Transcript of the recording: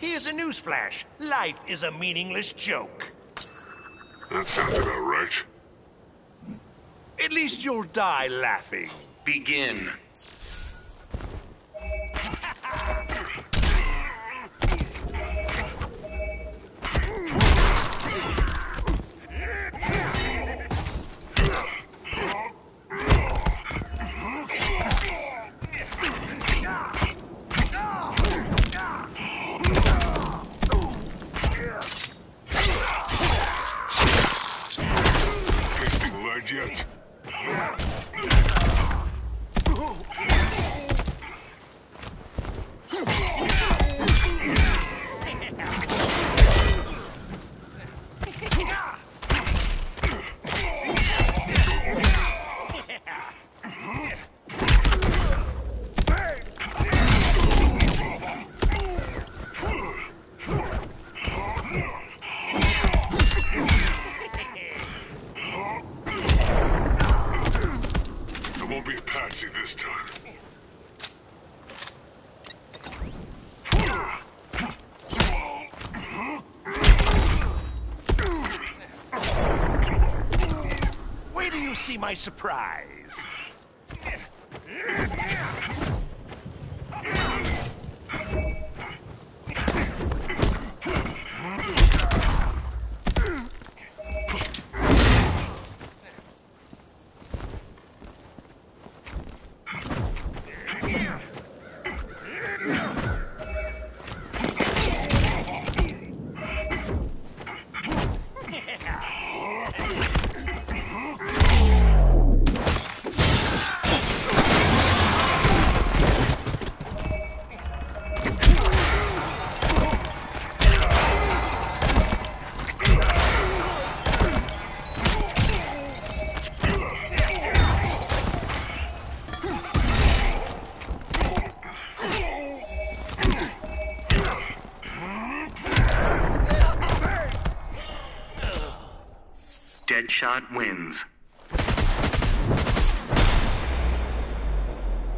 Here's a newsflash. Life is a meaningless joke. That sounds about right. At least you'll die laughing. Begin. Tasting you see my surprise. Deadshot wins.